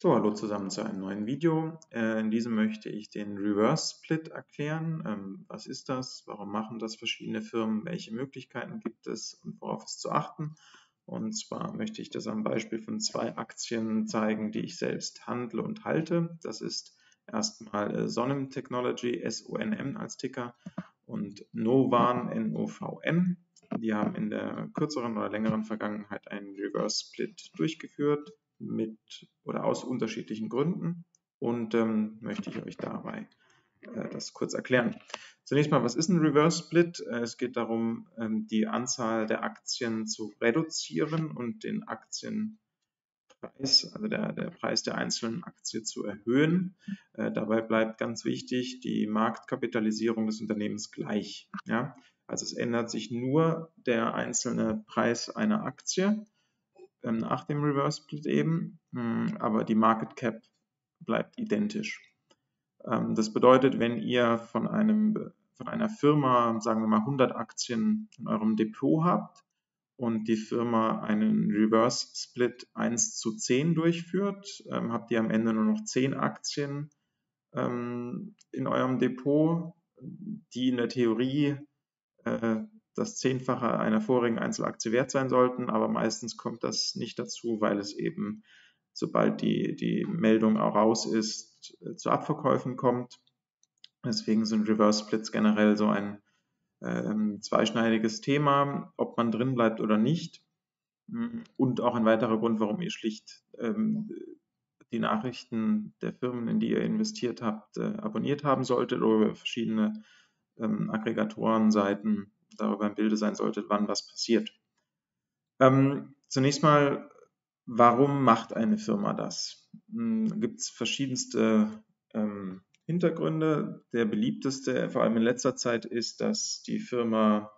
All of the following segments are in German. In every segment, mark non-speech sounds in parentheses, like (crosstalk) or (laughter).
So, hallo zusammen zu einem neuen Video. Äh, in diesem möchte ich den Reverse Split erklären. Ähm, was ist das? Warum machen das verschiedene Firmen? Welche Möglichkeiten gibt es und worauf ist zu achten? Und zwar möchte ich das am Beispiel von zwei Aktien zeigen, die ich selbst handle und halte. Das ist erstmal äh, Sonnen Technology, S-O-N-M als Ticker und Novan, N-O-V-N. Die haben in der kürzeren oder längeren Vergangenheit einen Reverse Split durchgeführt mit oder aus unterschiedlichen Gründen und ähm, möchte ich euch dabei äh, das kurz erklären. Zunächst mal, was ist ein Reverse Split? Äh, es geht darum, ähm, die Anzahl der Aktien zu reduzieren und den Aktienpreis, also der, der Preis der einzelnen Aktie zu erhöhen. Äh, dabei bleibt ganz wichtig die Marktkapitalisierung des Unternehmens gleich. Ja? Also es ändert sich nur der einzelne Preis einer Aktie nach dem Reverse Split eben, hm, aber die Market Cap bleibt identisch. Ähm, das bedeutet, wenn ihr von, einem, von einer Firma, sagen wir mal 100 Aktien in eurem Depot habt und die Firma einen Reverse Split 1 zu 10 durchführt, ähm, habt ihr am Ende nur noch 10 Aktien in eurem Depot, die in der Theorie äh, das Zehnfache einer vorigen Einzelaktie wert sein sollten, aber meistens kommt das nicht dazu, weil es eben, sobald die, die Meldung auch raus ist, äh, zu Abverkäufen kommt. Deswegen sind Reverse Splits generell so ein ähm, zweischneidiges Thema, ob man drin bleibt oder nicht. Und auch ein weiterer Grund, warum ihr schlicht ähm, die Nachrichten der Firmen, in die ihr investiert habt, äh, abonniert haben solltet oder verschiedene ähm, Aggregatorenseiten darüber im Bilde sein solltet, wann was passiert. Ähm, zunächst mal, warum macht eine Firma das? Hm, Gibt es verschiedenste ähm, Hintergründe. Der beliebteste, vor allem in letzter Zeit, ist, dass die Firma,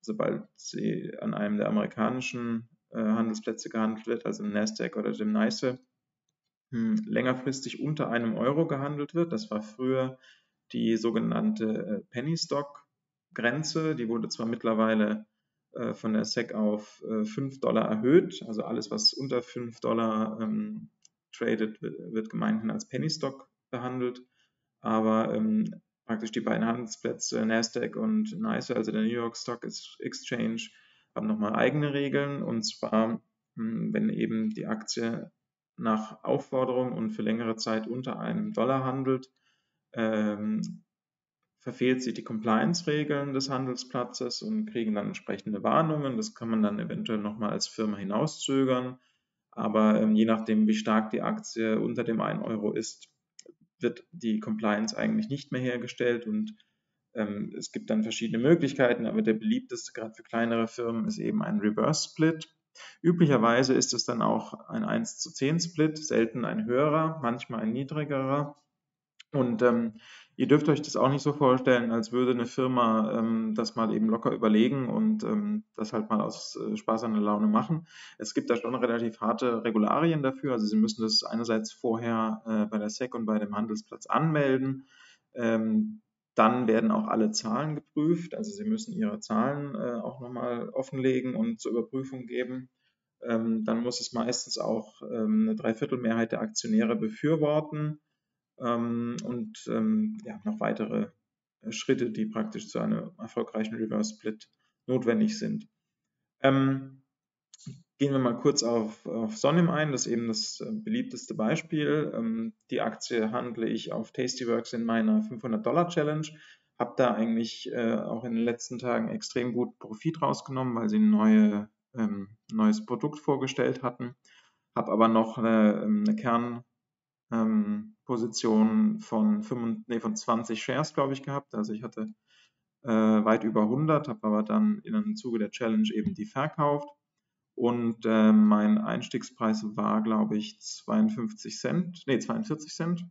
sobald sie an einem der amerikanischen äh, Handelsplätze gehandelt wird, also im Nasdaq oder dem NYSE, hm, längerfristig unter einem Euro gehandelt wird. Das war früher die sogenannte äh, Penny Stock Grenze, die wurde zwar mittlerweile äh, von der SEC auf äh, 5 Dollar erhöht, also alles, was unter 5 Dollar ähm, tradet, wird, gemeinhin als Penny Stock behandelt, aber ähm, praktisch die beiden Handelsplätze Nasdaq und NYSE, also der New York Stock Exchange, haben nochmal eigene Regeln. Und zwar, hm, wenn eben die Aktie nach Aufforderung und für längere Zeit unter einem Dollar handelt, ähm, verfehlt sie die Compliance-Regeln des Handelsplatzes und kriegen dann entsprechende Warnungen. Das kann man dann eventuell nochmal als Firma hinauszögern. Aber ähm, je nachdem, wie stark die Aktie unter dem 1 Euro ist, wird die Compliance eigentlich nicht mehr hergestellt und ähm, es gibt dann verschiedene Möglichkeiten, aber der beliebteste gerade für kleinere Firmen ist eben ein Reverse Split. Üblicherweise ist es dann auch ein 1 zu 10 Split, selten ein höherer, manchmal ein niedrigerer. Und ähm, ihr dürft euch das auch nicht so vorstellen, als würde eine Firma ähm, das mal eben locker überlegen und ähm, das halt mal aus äh, Spaß an der Laune machen. Es gibt da schon relativ harte Regularien dafür. Also Sie müssen das einerseits vorher äh, bei der SEC und bei dem Handelsplatz anmelden. Ähm, dann werden auch alle Zahlen geprüft. Also Sie müssen Ihre Zahlen äh, auch nochmal offenlegen und zur Überprüfung geben. Ähm, dann muss es meistens auch ähm, eine Dreiviertelmehrheit der Aktionäre befürworten und ähm, ja, noch weitere äh, Schritte, die praktisch zu einem erfolgreichen Reverse Split notwendig sind. Ähm, gehen wir mal kurz auf, auf Sonim ein, das ist eben das äh, beliebteste Beispiel. Ähm, die Aktie handle ich auf Tastyworks in meiner 500-Dollar-Challenge. Habe da eigentlich äh, auch in den letzten Tagen extrem gut Profit rausgenommen, weil sie ein neue, ähm, neues Produkt vorgestellt hatten. Habe aber noch eine, ähm, eine Kern, ähm, Position von, 5, nee, von 20 Shares, glaube ich, gehabt. Also ich hatte äh, weit über 100, habe aber dann im Zuge der Challenge eben die verkauft. Und äh, mein Einstiegspreis war, glaube ich, 52 Cent, nee, 42 Cent.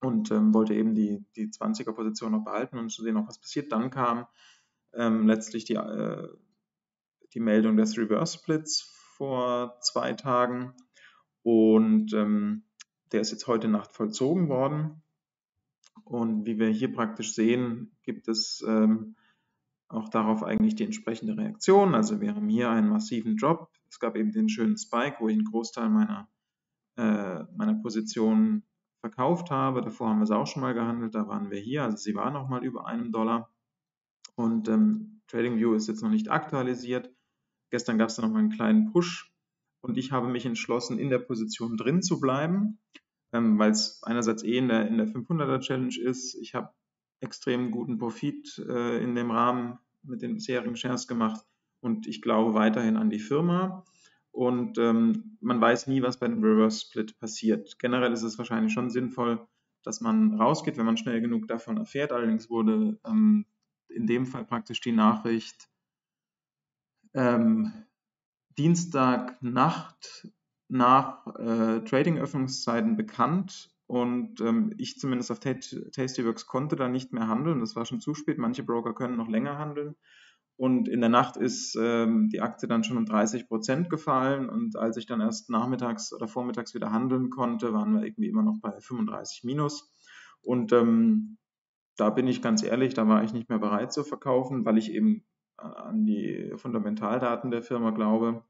Und ähm, wollte eben die, die 20er-Position noch behalten und zu sehen, ob was passiert. Dann kam ähm, letztlich die, äh, die Meldung des Reverse Splits vor zwei Tagen. Und ähm, der ist jetzt heute Nacht vollzogen worden. Und wie wir hier praktisch sehen, gibt es ähm, auch darauf eigentlich die entsprechende Reaktion. Also wir haben hier einen massiven Drop. Es gab eben den schönen Spike, wo ich einen Großteil meiner, äh, meiner Position verkauft habe. Davor haben wir sie auch schon mal gehandelt, da waren wir hier, also sie war noch mal über einem Dollar. Und ähm, TradingView ist jetzt noch nicht aktualisiert. Gestern gab es da noch mal einen kleinen Push und ich habe mich entschlossen, in der Position drin zu bleiben, ähm, weil es einerseits eh in der, in der 500er Challenge ist. Ich habe extrem guten Profit äh, in dem Rahmen mit den bisherigen Shares gemacht und ich glaube weiterhin an die Firma. Und ähm, man weiß nie, was bei dem Reverse Split passiert. Generell ist es wahrscheinlich schon sinnvoll, dass man rausgeht, wenn man schnell genug davon erfährt. Allerdings wurde ähm, in dem Fall praktisch die Nachricht ähm, Dienstagnacht nach äh, Trading-Öffnungszeiten bekannt und ähm, ich zumindest auf Tastyworks konnte da nicht mehr handeln. Das war schon zu spät. Manche Broker können noch länger handeln. Und in der Nacht ist ähm, die Aktie dann schon um 30 Prozent gefallen. Und als ich dann erst nachmittags oder vormittags wieder handeln konnte, waren wir irgendwie immer noch bei 35 minus. Und ähm, da bin ich ganz ehrlich, da war ich nicht mehr bereit zu verkaufen, weil ich eben an die Fundamentaldaten der Firma glaube.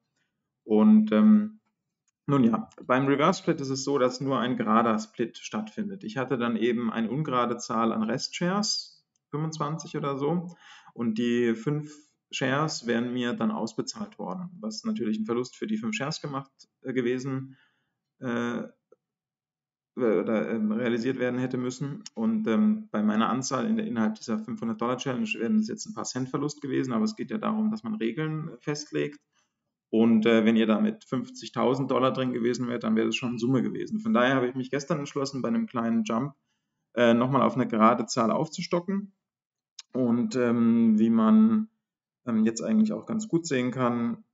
Und ähm, nun ja, beim Reverse Split ist es so, dass nur ein gerader Split stattfindet. Ich hatte dann eben eine ungerade Zahl an Restshares, 25 oder so, und die fünf Shares wären mir dann ausbezahlt worden, was natürlich ein Verlust für die fünf Shares gemacht äh, gewesen äh, oder äh, realisiert werden hätte müssen. Und ähm, bei meiner Anzahl in der, innerhalb dieser 500 Dollar Challenge wären es jetzt ein paar Cent Verlust gewesen, aber es geht ja darum, dass man Regeln festlegt und äh, wenn ihr da mit 50.000 Dollar drin gewesen wärt, dann wäre das schon Summe gewesen. Von daher habe ich mich gestern entschlossen, bei einem kleinen Jump äh, nochmal auf eine gerade Zahl aufzustocken. Und ähm, wie man ähm, jetzt eigentlich auch ganz gut sehen kann,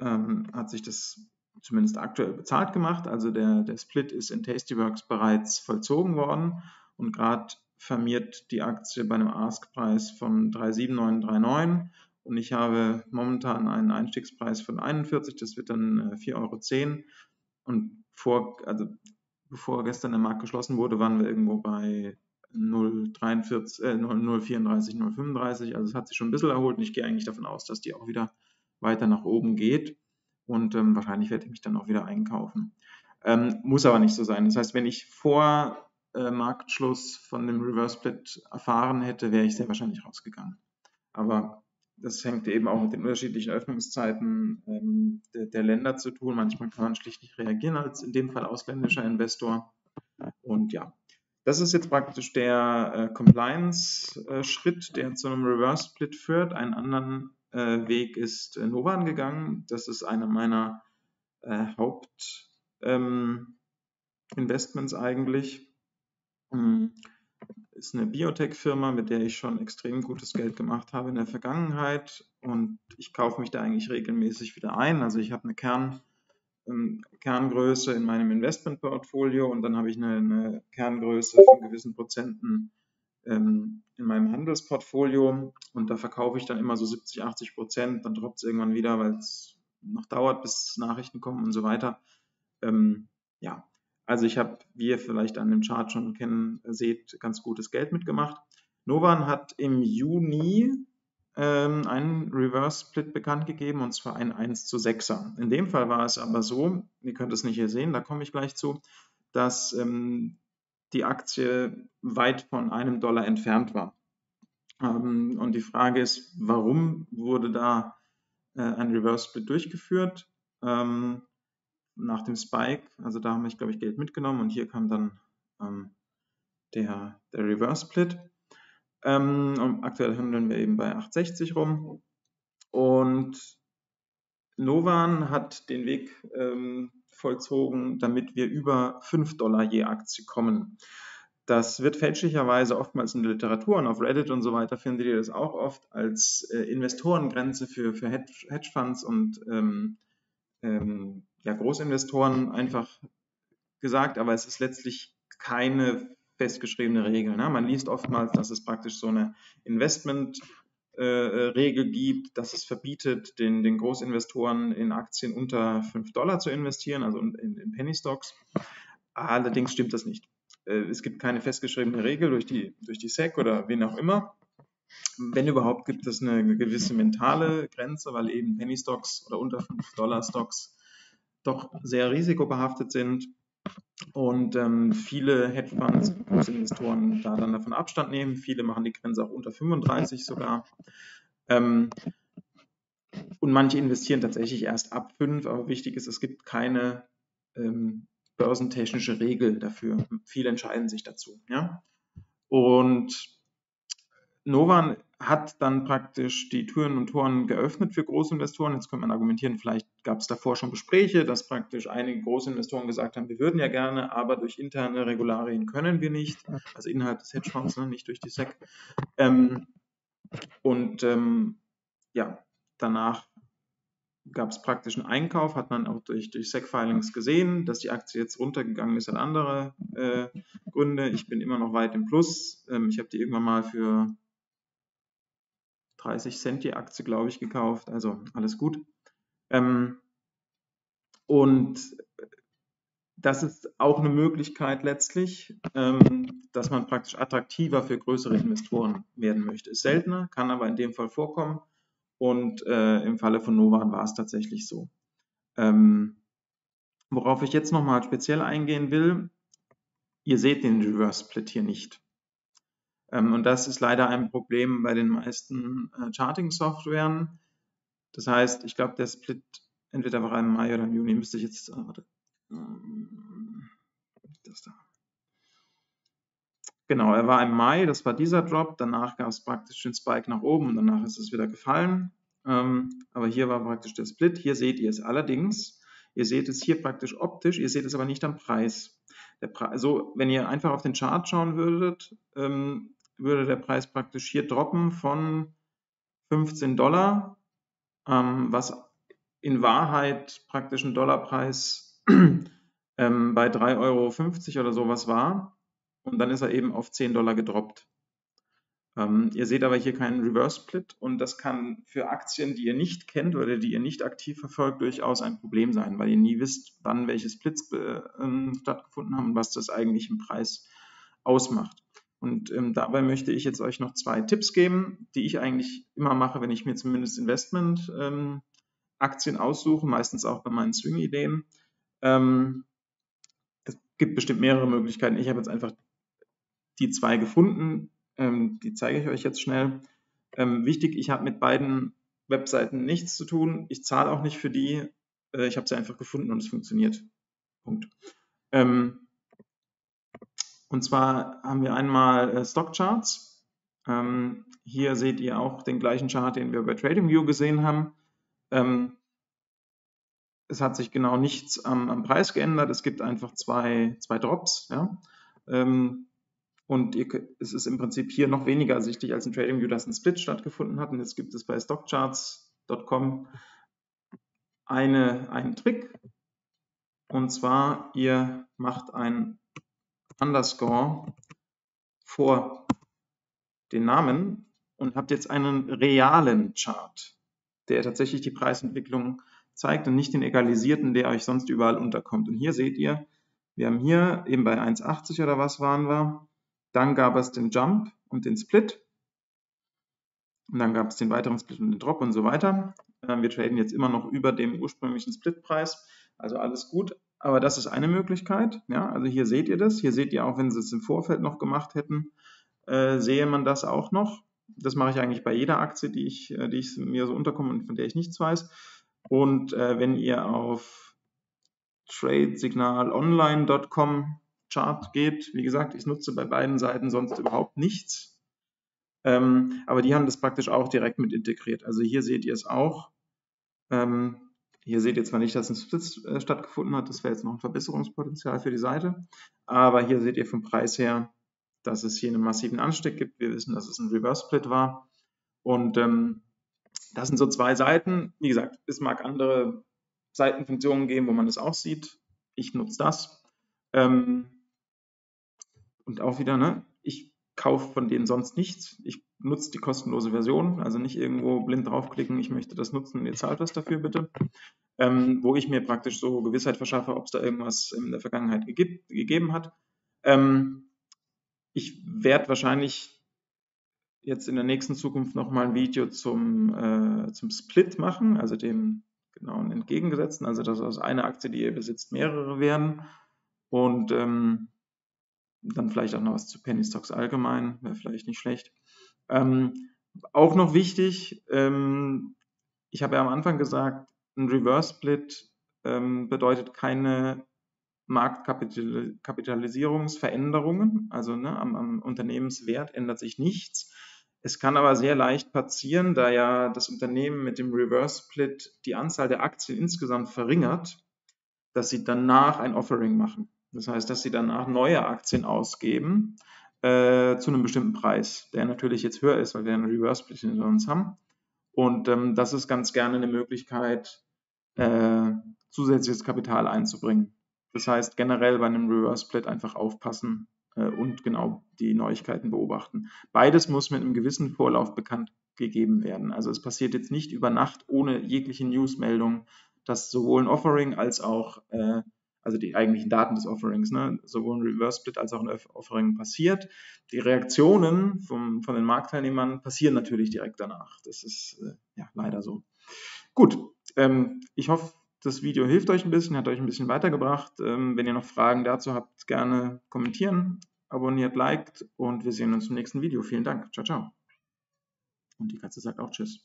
ähm, hat sich das zumindest aktuell bezahlt gemacht. Also der, der Split ist in Tastyworks bereits vollzogen worden und gerade firmiert die Aktie bei einem Ask-Preis von 37939 und ich habe momentan einen Einstiegspreis von 41, das wird dann 4,10 äh, Euro. Und vor, also bevor gestern der Markt geschlossen wurde, waren wir irgendwo bei 0,34, äh, 0,34, 0,35. Also es hat sich schon ein bisschen erholt und ich gehe eigentlich davon aus, dass die auch wieder weiter nach oben geht. Und ähm, wahrscheinlich werde ich mich dann auch wieder einkaufen. Ähm, muss aber nicht so sein. Das heißt, wenn ich vor äh, Marktschluss von dem Reverse Split erfahren hätte, wäre ich sehr wahrscheinlich rausgegangen. Aber das hängt eben auch mit den unterschiedlichen Öffnungszeiten ähm, der, der, Länder zu tun. Manchmal kann man schlicht nicht reagieren als in dem Fall ausländischer Investor. Und ja, das ist jetzt praktisch der äh, Compliance-Schritt, der zu einem Reverse Split führt. Einen anderen äh, Weg ist äh, Novan gegangen. Das ist einer meiner äh, Hauptinvestments ähm, eigentlich. Mhm ist eine Biotech-Firma, mit der ich schon extrem gutes Geld gemacht habe in der Vergangenheit und ich kaufe mich da eigentlich regelmäßig wieder ein. Also ich habe eine Kern, ähm, Kerngröße in meinem Investmentportfolio und dann habe ich eine, eine Kerngröße von gewissen Prozenten ähm, in meinem Handelsportfolio und da verkaufe ich dann immer so 70, 80 Prozent, dann droppt es irgendwann wieder, weil es noch dauert, bis Nachrichten kommen und so weiter. Ähm, ja, also ich habe, wie ihr vielleicht an dem Chart schon kennen seht, ganz gutes Geld mitgemacht. Novan hat im Juni ähm, einen Reverse Split bekannt gegeben und zwar ein 1 zu 6er. In dem Fall war es aber so, ihr könnt es nicht hier sehen, da komme ich gleich zu, dass ähm, die Aktie weit von einem Dollar entfernt war. Ähm, und die Frage ist, warum wurde da äh, ein Reverse Split durchgeführt? Ähm, nach dem Spike, also da habe ich, glaube ich, Geld mitgenommen und hier kam dann ähm, der, der Reverse Split. Ähm, aktuell handeln wir eben bei 860 rum. Und Novan hat den Weg ähm, vollzogen, damit wir über 5 Dollar je Aktie kommen. Das wird fälschlicherweise oftmals in der Literatur und auf Reddit und so weiter findet ihr das auch oft als äh, Investorengrenze für, für Hedgefonds und ähm, ähm, ja, Großinvestoren einfach gesagt, aber es ist letztlich keine festgeschriebene Regel. Ne? Man liest oftmals, dass es praktisch so eine Investment-Regel äh, gibt, dass es verbietet, den, den Großinvestoren in Aktien unter 5 Dollar zu investieren, also in, in Penny Stocks. Allerdings stimmt das nicht. Äh, es gibt keine festgeschriebene Regel durch die, durch die SEC oder wen auch immer. Wenn überhaupt, gibt es eine gewisse mentale Grenze, weil eben Penny Stocks oder unter 5 Dollar Stocks doch sehr risikobehaftet sind. Und ähm, viele Hedgefonds, Großinvestoren da dann davon Abstand nehmen. Viele machen die Grenze auch unter 35 sogar. Ähm, und manche investieren tatsächlich erst ab 5, aber wichtig ist, es gibt keine ähm, börsentechnische Regel dafür. Viele entscheiden sich dazu. Ja? Und Novan hat dann praktisch die Türen und Toren geöffnet für Großinvestoren. Jetzt könnte man argumentieren, vielleicht gab es davor schon Gespräche, dass praktisch einige Großinvestoren gesagt haben, wir würden ja gerne, aber durch interne Regularien können wir nicht, also innerhalb des Hedgefonds, ne, nicht durch die SEC. Ähm, und ähm, ja, danach gab es praktisch einen Einkauf, hat man auch durch, durch SEC-Filings gesehen, dass die Aktie jetzt runtergegangen ist, hat andere äh, Gründe. Ich bin immer noch weit im Plus. Ähm, ich habe die irgendwann mal für 30 Cent die Aktie, glaube ich, gekauft. Also alles gut. Ähm, und das ist auch eine Möglichkeit letztlich, ähm, dass man praktisch attraktiver für größere Investoren werden möchte. Ist seltener, kann aber in dem Fall vorkommen. Und äh, im Falle von Novan war es tatsächlich so. Ähm, worauf ich jetzt nochmal speziell eingehen will, ihr seht den Reverse Split hier nicht. Ähm, und das ist leider ein Problem bei den meisten äh, Charting-Softwaren. Das heißt, ich glaube, der Split entweder war im Mai oder im Juni, müsste ich jetzt, äh, warte, ähm, das da. Genau, er war im Mai, das war dieser Drop, danach gab es praktisch den Spike nach oben und danach ist es wieder gefallen. Ähm, aber hier war praktisch der Split. Hier seht ihr es allerdings. Ihr seht es hier praktisch optisch, ihr seht es aber nicht am Preis. Der Pre also, wenn ihr einfach auf den Chart schauen würdet, ähm, würde der Preis praktisch hier droppen von 15 Dollar, ähm, was in Wahrheit praktisch ein Dollarpreis (clears throat) ähm, bei 3,50 Euro oder sowas war. Und dann ist er eben auf 10 Dollar gedroppt. Ähm, ihr seht aber hier keinen Reverse Split und das kann für Aktien, die ihr nicht kennt oder die ihr nicht aktiv verfolgt, durchaus ein Problem sein, weil ihr nie wisst, wann welche Splits äh, stattgefunden haben und was das eigentlich im Preis ausmacht. Und ähm, dabei möchte ich jetzt euch noch zwei Tipps geben, die ich eigentlich immer mache, wenn ich mir zumindest Investment-Aktien ähm, aussuche, meistens auch bei meinen Swing-Ideen. Ähm, es gibt bestimmt mehrere Möglichkeiten. Ich habe jetzt einfach die zwei gefunden, ähm, die zeige ich euch jetzt schnell. Ähm, wichtig, ich habe mit beiden Webseiten nichts zu tun. Ich zahle auch nicht für die. Äh, ich habe sie einfach gefunden und es funktioniert. Punkt. Ähm, und zwar haben wir einmal äh, Stockcharts. Ähm, hier seht ihr auch den gleichen Chart, den wir bei TradingView gesehen haben. Ähm, es hat sich genau nichts am, am, Preis geändert. Es gibt einfach zwei, zwei Drops. Ja? Ähm, und ihr, es ist im Prinzip hier noch weniger ersichtlich als in TradingView, dass ein Split stattgefunden hat. Und jetzt gibt es bei Stockcharts.com eine, einen Trick. Und zwar, ihr macht ein Underscore vor den Namen und habt jetzt einen realen Chart, der tatsächlich die Preisentwicklung zeigt und nicht den egalisierten, der euch sonst überall unterkommt. Und hier seht ihr, wir haben hier eben bei 1,80 oder was waren wir, dann gab es den Jump und den Split und dann gab es den weiteren Split und den Drop und so weiter. Ähm, wir traden jetzt immer noch über dem ursprünglichen Splitpreis, also alles gut. Aber das ist eine Möglichkeit. Ja, also hier seht ihr das. Hier seht ihr auch, wenn sie es im Vorfeld noch gemacht hätten, äh, sehe man das auch noch. Das mache ich eigentlich bei jeder Aktie, die ich, äh, die ich mir so unterkomme und von der ich nichts weiß. Und äh, wenn ihr auf tradesignalonline.com Chart geht, wie gesagt, ich nutze bei beiden Seiten sonst überhaupt nichts. Ähm, aber die haben das praktisch auch direkt mit integriert. Also hier seht ihr es auch. Ähm, hier seht ihr zwar nicht, dass ein Split äh, stattgefunden hat, das wäre jetzt noch ein Verbesserungspotenzial für die Seite, aber hier seht ihr vom Preis her, dass es hier einen massiven Anstieg gibt. Wir wissen, dass es ein Reverse Split war und ähm, das sind so zwei Seiten. Wie gesagt, es mag andere Seitenfunktionen geben, wo man das auch sieht. Ich nutze das. Ähm, und auch wieder, ne, kaufe von denen sonst nichts. Ich nutze die kostenlose Version, also nicht irgendwo blind draufklicken, ich möchte das nutzen, ihr zahlt was dafür bitte. Ähm, wo ich mir praktisch so Gewissheit verschaffe, ob es da irgendwas in der Vergangenheit gegeb gegeben hat. Ähm, ich werde wahrscheinlich jetzt in der nächsten Zukunft nochmal ein Video zum, äh, zum Split machen, also dem genauen entgegengesetzten, also dass aus einer Aktie, die ihr besitzt, mehrere werden. Und ähm, dann vielleicht auch noch was zu Penny Stocks allgemein, wäre vielleicht nicht schlecht. Ähm, auch noch wichtig, ähm, ich habe ja am Anfang gesagt, ein Reverse Split ähm, bedeutet keine Marktkapitalisierungsveränderungen, also ne, am, am, Unternehmenswert ändert sich nichts. Es kann aber sehr leicht passieren, da ja das Unternehmen mit dem Reverse Split die Anzahl der Aktien insgesamt verringert, dass sie danach ein Offering machen. Das heißt, dass sie danach neue Aktien ausgeben äh, zu einem bestimmten Preis, der natürlich jetzt höher ist, weil wir einen Reverse Split hinter uns haben. Und ähm, das ist ganz gerne eine Möglichkeit, äh, zusätzliches Kapital einzubringen. Das heißt, generell bei einem Reverse Split einfach aufpassen äh, und genau die Neuigkeiten beobachten. Beides muss mit einem gewissen Vorlauf bekannt gegeben werden. Also es passiert jetzt nicht über Nacht ohne jegliche Newsmeldung, dass sowohl ein Offering als auch, äh, also die eigentlichen Daten des Offerings, ne, sowohl ein Reverse Split als auch ein Offering passiert. Die Reaktionen vom, von den Marktteilnehmern passieren natürlich direkt danach. Das ist äh, ja leider so. Gut, ähm, ich hoffe, das Video hilft euch ein bisschen, hat euch ein bisschen weitergebracht. Ähm, wenn ihr noch Fragen dazu habt, gerne kommentieren, abonniert, liked und wir sehen uns im nächsten Video. Vielen Dank. Ciao, ciao. Und die Katze sagt auch Tschüss.